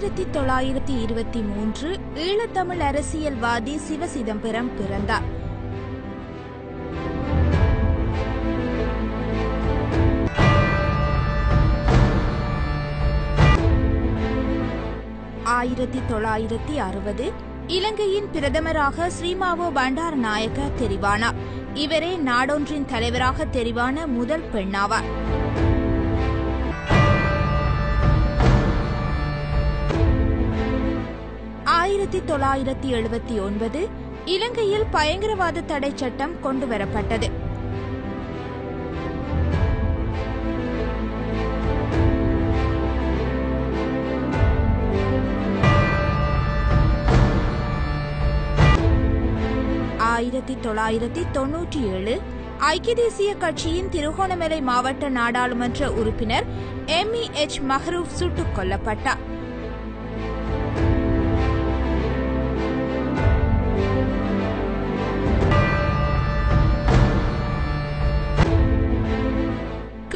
ஆயிரத்தி தொள்ளாயிரத்தி இருபத்தி மூன்று ஈழத்தமிழ் அரசியல்வாதி சிவ சிதம்பரம் பிறந்தார். ஆயிரத்தி தொள்ளாயிரத்தி அறுபது இலங்கையின் பிரதமராக ஸ்ரீமாவோ பண்டாரநாயக்க தெரிவானார். இவரே நாடொன்றின் தலைவராக தெரிவான முதல் பெண்ணாவார். ஆயிரத்தி தொள்ளாயிரத்தி எழுபத்தி ஒன்பது இலங்கையில் பயங்கரவாத தடை சட்டம் கொண்டுவரப்பட்டது. ஆயிரத்தி தொள்ளாயிரத்தி தொன்னூற்றி ஏழு ஐக்கிய தேசிய கட்சியின் திருகோணமலை மாவட்ட நாடாளுமன்ற உறுப்பினர் எம் இ எச் மஹரூப் சுட்டுக் கொல்லப்பட்டார்.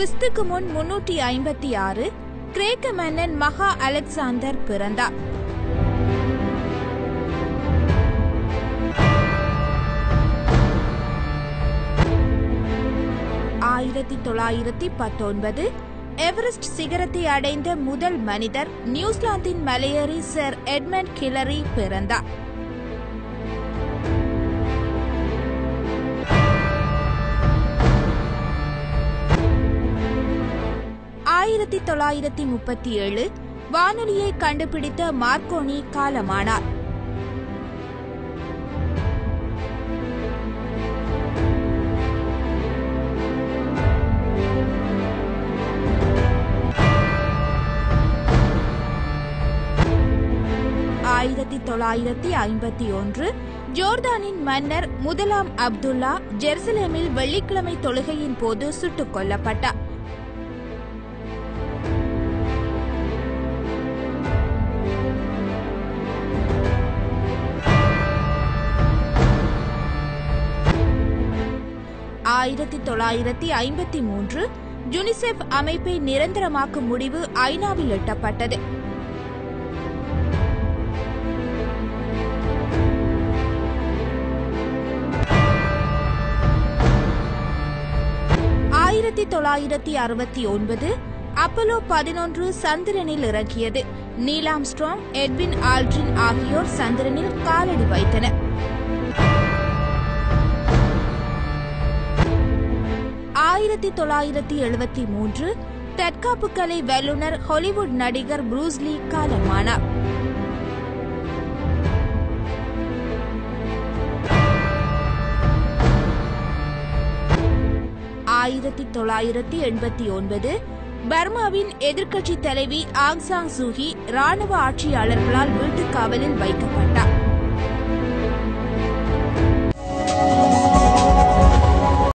கிறிஸ்துக்கு முன் முன்னூற்றி ஐம்பத்தி ஆறு கிரேக்க மன்னன் மகா அலெக்சாந்தர் பிறந்தார். ஆயிரத்தி தொள்ளாயிரத்தி பத்தொன்பது எவரெஸ்ட் சிகரத்தை அடைந்த முதல் மனிதர் நியூசிலாந்தின் மலையேறி சர் எட்மண்ட் கிலரி பிறந்தார். ஆயிரத்தி தொள்ளாயிரத்தி முப்பத்தி ஏழு வானொலியை கண்டுபிடித்த மார்க்கோனி காலமானார். ஆயிரத்தி தொள்ளாயிரத்தி ஐம்பத்தி ஒன்று ஜோர்தானின் மன்னர் முதலாம் அப்துல்லா ஜெருசலேமில் வெள்ளிக்கிழமை தொழுகையின் போது சுட்டுக் கொல்லப்பட்டார். ஆயிரத்தி தொள்ளாயிரத்தி ஐம்பத்தி மூன்று யுனிசெஃப் அமைப்பை நிரந்தரமாக்கும் முடிவு ஐநாவில் எட்டப்பட்டது. ஆயிரத்தி தொள்ளாயிரத்தி அறுபத்தி ஒன்பது அப்பலோ பதினொன்று சந்திரனில் இறங்கியது. நீலாம்ஸ்ட்ராங் எட்வின் ஆல்ட்ரின் ஆகியோர் சந்திரனில் காலடி வைத்தனர். ஆயிரத்தி தொள்ளாயிரத்தி எழுபத்தி மூன்று தற்காப்பு கலை வல்லுநர் ஹாலிவுட் நடிகர் புரூஸ்லி காலமானார். ஆயிரத்தி தொள்ளாயிரத்தி எண்பத்தி ஒன்பது பர்மாவின் எதிர்க்கட்சி தலைவி ஆங் சாங் சூகி ராணுவ ஆட்சியாளர்களால் வீட்டுக் காவலில் வைக்கப்பட்டார்.